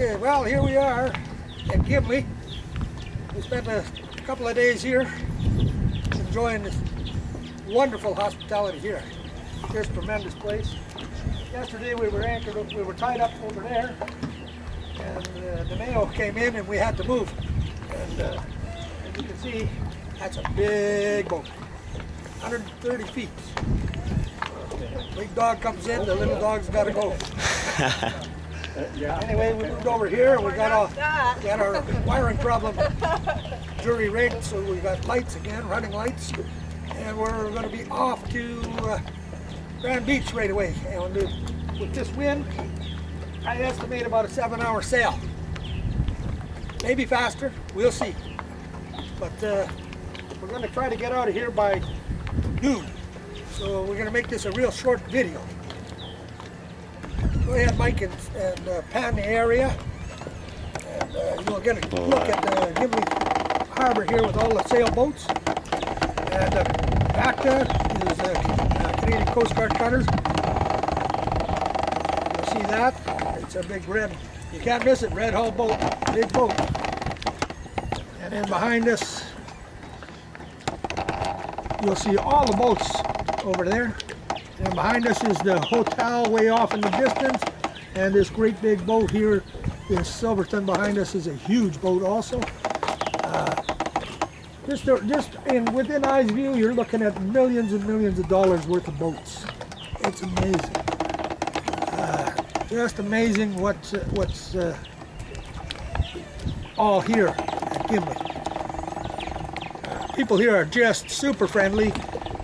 Okay, well, here we are at Gimli. We spent a couple of days here enjoying this wonderful hospitality here. Just tremendous place. Yesterday we were anchored, we were tied up over there, and uh, the mail came in and we had to move. And uh, as you can see, that's a big boat, 130 feet. Big dog comes in, the little dog's got to go. Anyway, we moved over here and we got our, got our wiring problem jury rigged, so we got lights again, running lights. And we're gonna be off to uh, Grand Beach right away. And with this wind, I estimate about a seven hour sail. Maybe faster, we'll see. But uh, we're gonna try to get out of here by noon. So we're gonna make this a real short video. Go ahead, Mike, and, and uh, the area. And uh, you'll get a look at the Gimli Harbor here with all the sailboats. And uh, VACTA is uh, uh, Canadian Coast Guard cutters. You'll see that. It's a big red, you can't miss it, red hull boat, big boat. And then behind us, you'll see all the boats over there. And behind us is the hotel way off in the distance. And this great big boat here, this Silverton behind us is a huge boat also. Uh, just, just in within eyes view, you're looking at millions and millions of dollars worth of boats. It's amazing. Uh, just amazing what's, uh, what's uh, all here at Gimli. Uh, people here are just super friendly.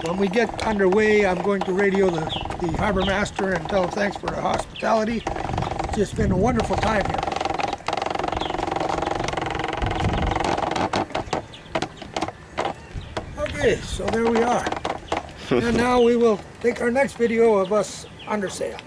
When we get underway, I'm going to radio the, the harbor master and tell him thanks for the hospitality. It's just been a wonderful time here. Okay, so there we are. and now we will take our next video of us under sail.